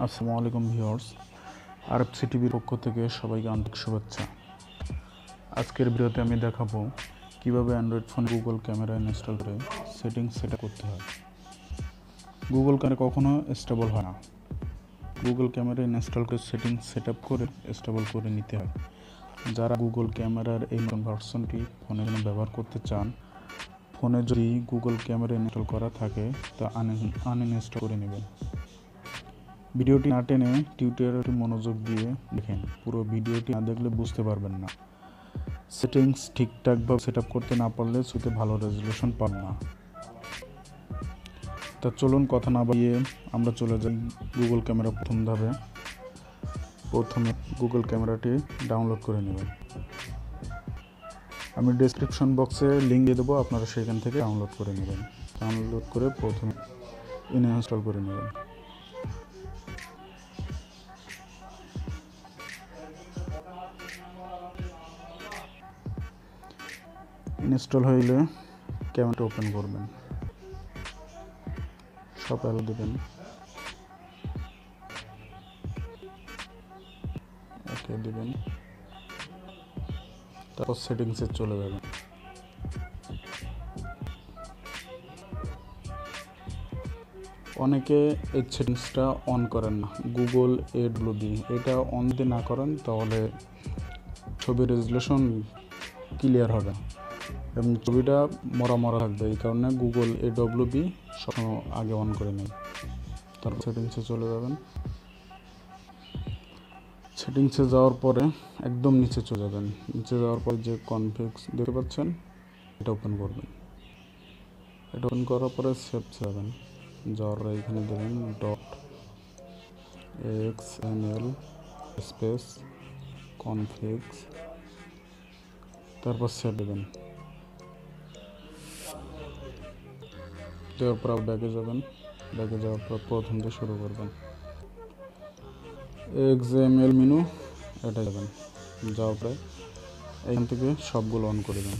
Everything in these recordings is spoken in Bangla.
আসসালামু আলাইকুম ভিউয়ার্স আরএফসি টিভির পক্ষ থেকে সবাইকে আন্তরিক শুভেচ্ছা। আজকের ভিডিওতে আমি দেখাবো কীভাবে android phone Google camera install করে সেটিং সেট করতে হয়। গুগল ক্যামেরা কখনো স্টেবল হয় না। গুগল ক্যামেরা ইনস্টল করে সেটিং সেট করে স্টেবল করে নিতে হয়। যারা গুগল ক্যামেরার এই নতুন ভার্সনটি জন্য ব্যবহার করতে চান, ফোনে যদি গুগল ক্যামেরা ইনস্টল করা থাকে, তা আনইনস্টল করে নেবেন। ভিডিওটি না টেনে টিউটোরিয়ালটি মনোযোগ দিয়ে দেখেন। পুরো ভিডিওটি না দেখলে বুঝতে পারবেন না। সেটিংস ঠিকঠাকভাবে সেট আপ করতে না পারলে শুতে ভালো রেজলিউশন পান না। তা চলুন কথা না বাড়িয়ে আমরা চলে যাই গুগল ক্যামেরা প্রথম ধাপে। প্রথমে গুগল ক্যামেরাটি ডাউনলোড করে নেবেন। আমি ডেসক্রিপশন বক্সে লিঙ্ক দিয়ে দেবো, আপনারা সেখান থেকে ডাউনলোড করে নেবেন। ডাউনলোড করে প্রথমে ইনস্টল করে নেবেন। ইনস্টল হইলে ক্যামেরাটা ওপেন করবেন? সব অ্যালো দেবেন। ওকে দেবেন। তারপর সেটিংসে চলে যাবেন। অনেকে এই সেটিংসটা অন করেন না। গুগল এডব্লিউবি এটা অন যদি না করেন, তাহলে ছবির রেজুলেশন ক্লিয়ার হবে। এবং ছবিটা মরা মরা থাকবে। এই কারণে গুগল এ ডব্লিউ বি আগে অন করে নেই তারপর সেটিংসে চলে যাবেন। সেটিংসে যাওয়ার পরে একদম নিচে চলে যাবেন। নিচে যাওয়ার পরে যে কনফিক্স দেখতে পাচ্ছেন, এটা ওপেন করবেন। এটা ওপেন করার পরে সেভ যাবেন। যাওয়ার এখানে দেবেন dot X M L space configs তারপর সেভ দেবেন। দেওয়ার পর ব্যাগে যাবেন। ব্যাগে যাওয়ার পর প্রথম দিয়ে শুরু করবেন। এক্সএমএল মেনু এটা যাবেন। যাওয়ার পরে এখান থেকে সবগুলো অন করে দেন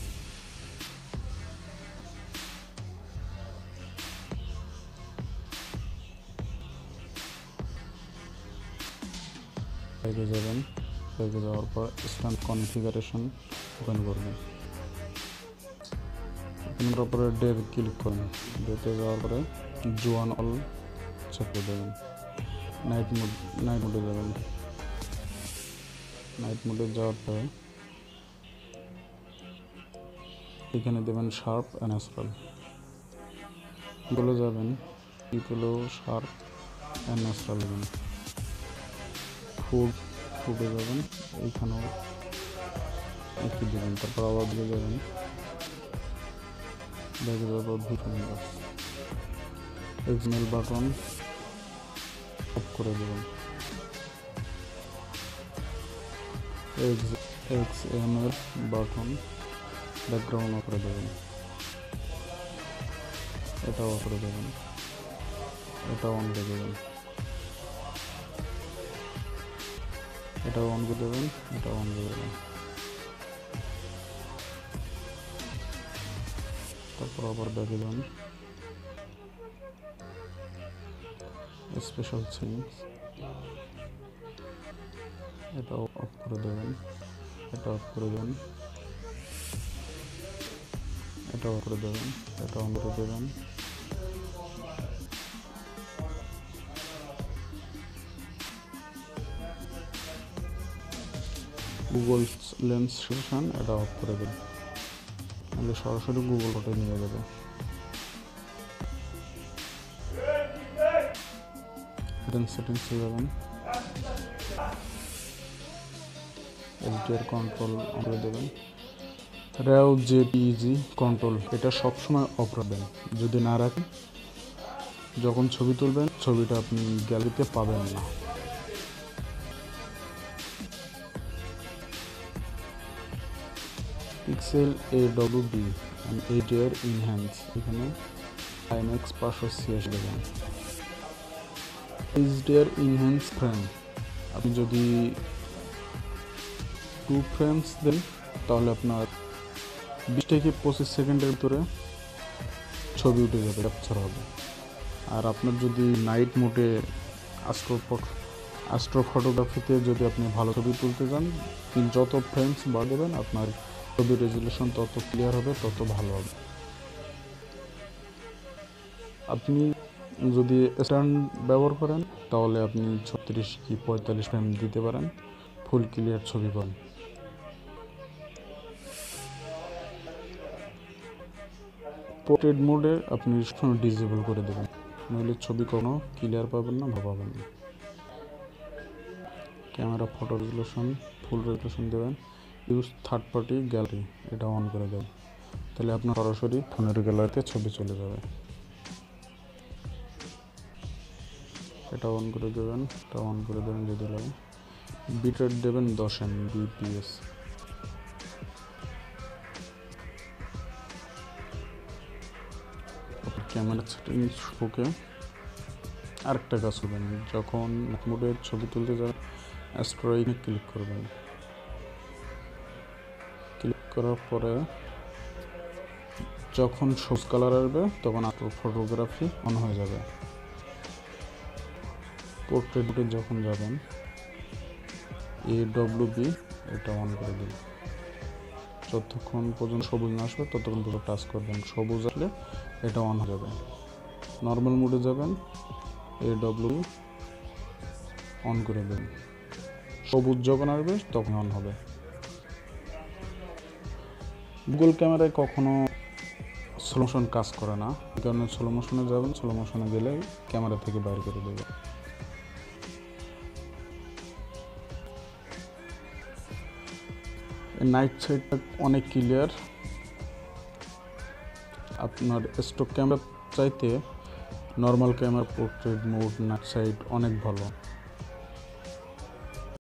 ব্যাগে যাবেন। ব্যাগে যাওয়ার পর স্ট্যান্ড কনফিগারেশন ওপেন করবেন। ওপেনের উপরে ডের ক্লিক করুন ডেতে যাওয়ার পরে জোয়ান অল চেপে দেবেন নাইট মোড নাইট মোডে যাবেন নাইট মোডে যাওয়ার পরে এখানে দেবেন শার্প ন্যাচারাল বলে যাবেন পিপলেও শার্প অ্যান্ড ন্যাচারাল দেবেন। ফুড ফুডে যাবেন। এইখানেও একটু দেবেন। তারপর আবার দিয়ে যাবেন। ভিটামিন বাস এক্সমেল বাটন অফ করে দেবেন X X M L button background off করে দেবেন এটা অফ করে দেবেন এটা অন করে দেবেন এটা অন করে দেবেন এটা অন করে দেবেন তারপর আবার ব্যাগে যান এটা অফ করে দেবেন। এটা অফ করে দেবেন। এটা অফ করে দেবেন। এটা অন করে দেবেন। গুগল লেন্স সেশন এটা অফ করে দেবেন। তাহলে সরাসরি গুগল ফটো নিয়ে যাবে। কন্ট্রোল কন্ট্রোল এটা সবসময় অফ রাখবেন। যদি না রাখেন, যখন ছবি তুলবেন, ছবিটা আপনি গ্যালারিতে পাবেন না। Pixel A W B HDR enhance এখানে আইএমএক্স পাঁচশো ছিয়াশি দেবেন এইচডিআর ইনহ্যান্স ফ্রেম আপনি যদি টু ফ্রেমস দেন, তাহলে আপনার বিশ থেকে পঁচিশ সেকেন্ডের ভিতরে ছবি উঠে যাবে ক্যাপচার হবে। আর আপনার যদি নাইট মোডে অ্যাস্ট্রো অ্যাস্ট্রো ফটোগ্রাফিতে যদি আপনি ভালো ছবি তুলতে চান যত ফ্রেমস বাড়াবেন, আপনার ছবির রেজুলেশন তত ক্লিয়ার হবে, তত ভালো হবে। আপনি যদি স্ট্যান্ড ব্যবহার করেন, তাহলে আপনি ছত্রিশ কি পঁয়তাল্লিশ ফ্রেম দিতে পারেন। ফুল ক্লিয়ার ছবি পান পোর্ট্রেট মোডে আপনি ডিজেবল করে দেবেন। নইলে ছবি কোনো ক্লিয়ার পাবেন না ভালো পাবেন না। Camera photo resolution full resolution দেবেন। ইউজ থার্ড পার্টি গ্যালারি এটা অন করে দেবেন তাহলে আপনার সরাসরি ফোনের গ্যালারিতে ছবি চলে যাবে। এটা অন করে দেবেন, এটা অন করে দেবেন যদি লাগে। বিটরেট দেবেন দশ M BPS camera settings okay আরেকটা কাজ করবেন, যখন মোডে ছবি তুলতে যাবেন অ্যাস্ট্রয়েডে ক্লিক করবেন। ক্লিক করার পরে যখন সবুজ কালার আসবে, তখন আপনার ফটোগ্রাফি অন হয়ে যাবে। পোর্ট্রেটে যখন যাবেন এ ডব্লিউ বি এটা অন করে দিন। যতক্ষণ পর্যন্ত সবুজ না আসবে, ততক্ষণ পর্যন্ত টাচ করবেন। সবুজ আসলে এটা অন হয়ে যাবে। নর্মাল মোডে যাবেন এ ডব্লিউ অন করে দেবেন সবুজ যখন আসবে, তখন অন হবে। গুগল ক্যামেরায় কখনো মোশন কাজ করে না। কারণে স্লো মোশনে যাবেন স্লো মোশনে গেলে ক্যামেরা থেকে বাইর করে দেবে নাইট সাইডটা অনেক ক্লিয়ার আপনার স্টক ক্যামেরা চাইতে normal camera portrait mode night side অনেক ভালো।